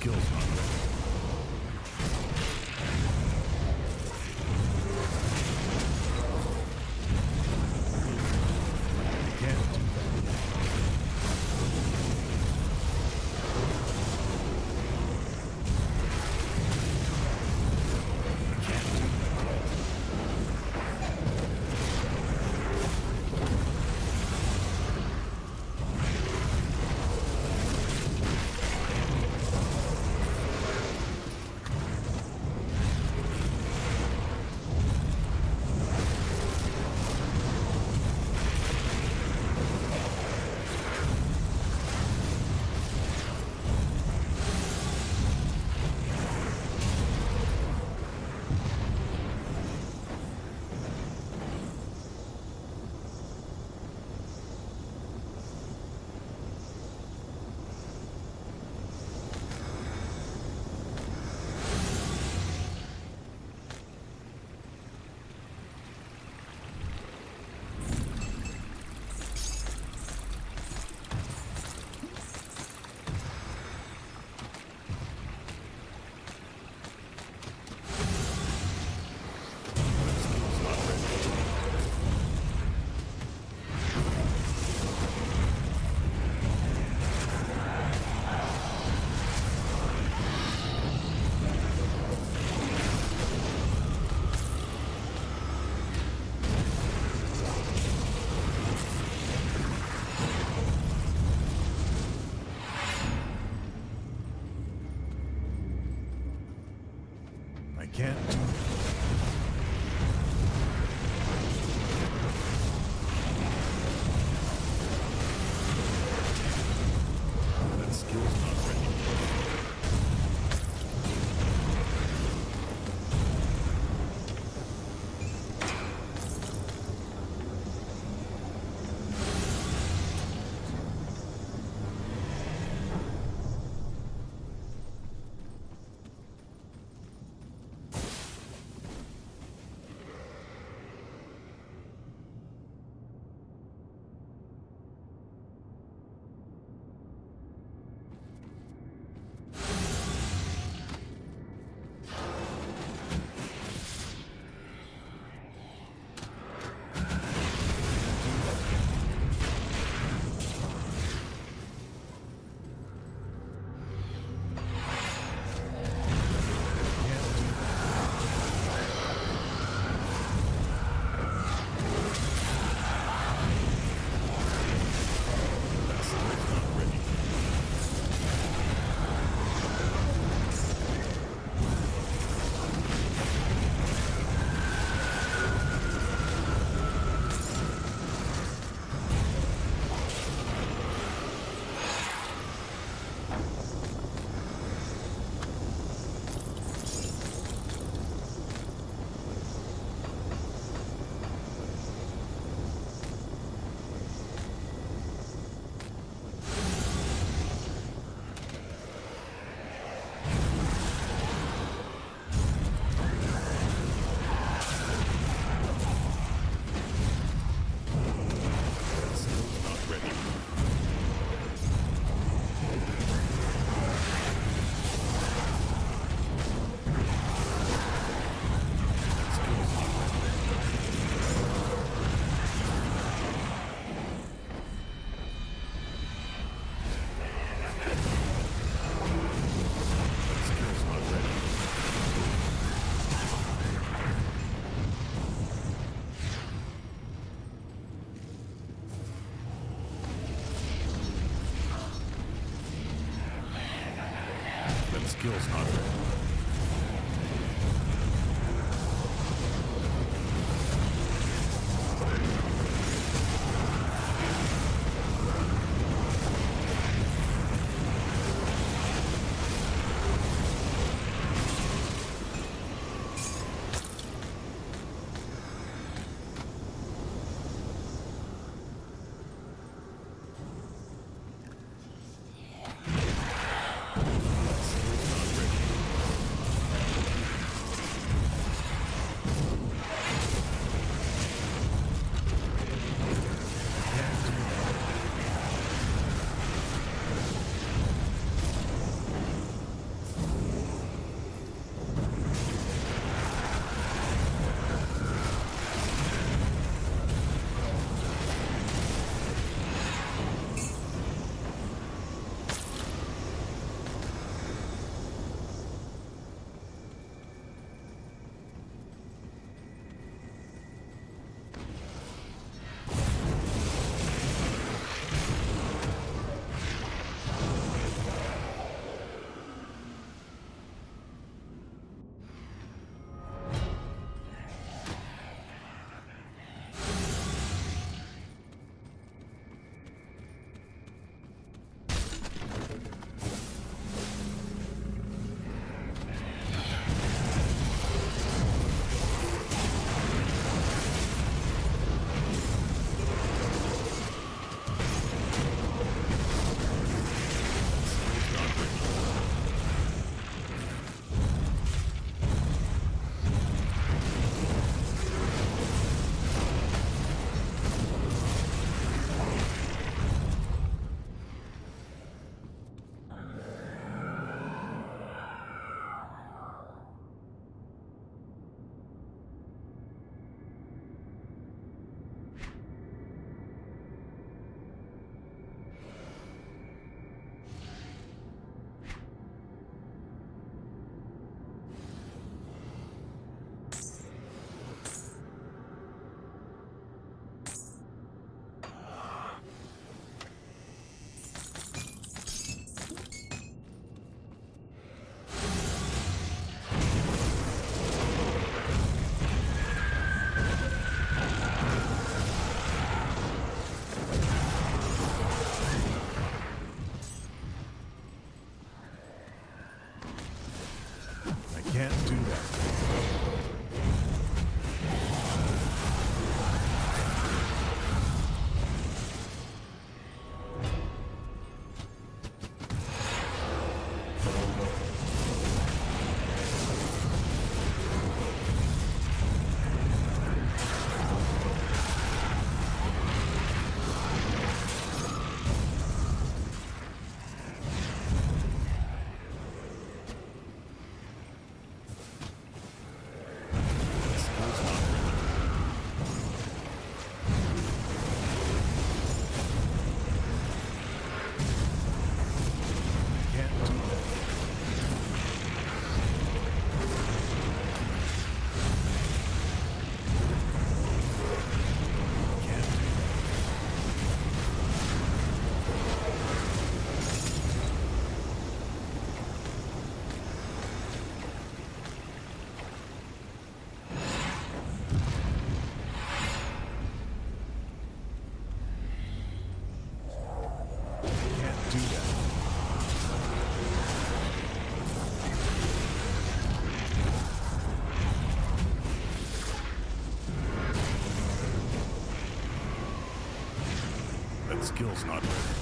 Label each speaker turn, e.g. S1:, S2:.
S1: skill's skill's not Can't do that. Skill's not ready.